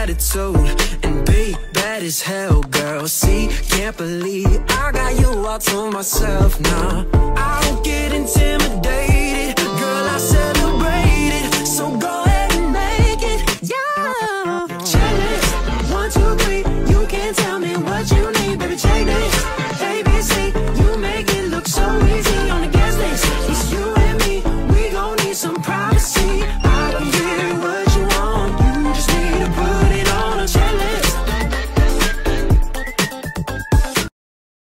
attitude and be bad as hell, girl. See, can't believe I got you all to myself now. I don't get intimidated, girl. I celebrate it, so go ahead and make it, yeah. Checklist, one, two, three. You can tell me what you need, baby. Check this, ABC. You make it look so easy on the guest list. It's you and me. We gon' need some privacy.